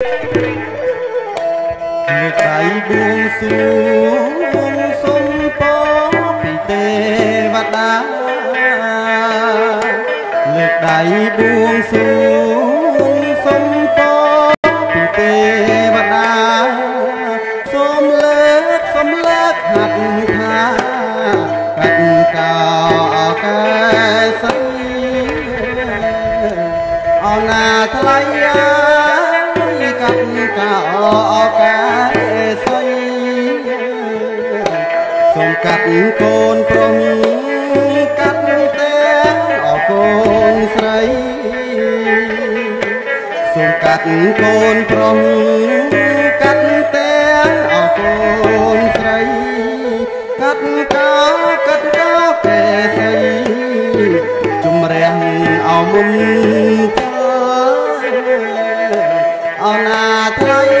លើកដៃបួងសួងសុំពរពីទេវតាលើកដៃបួងសួងសុំពរពីទេវតាសូមលើកសូមលើកហាត់ថាកាត់កោកែសីអោណាថ្លៃកាត់ កោកែសីសូមកាត់កូនប្រុងកាត់តែអកូនស្រីសូមកាត់កូនប្រុងកាត់តែអកូនស្រីកាត់កោកាត់កោកែសីជំរះអោមុនតើអោណាថ្លៃ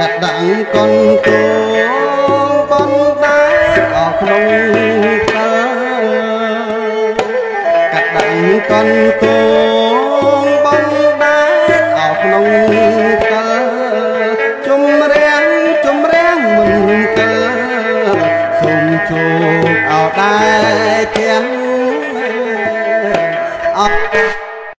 កដាំងកុនគូបនបាអស់ក្នុងតាកដាំងកុនគូបនបាអស់ក្នុងតាជំរាំងជំរាំងមិនកាសូមជោគអោដែរទាំងអត់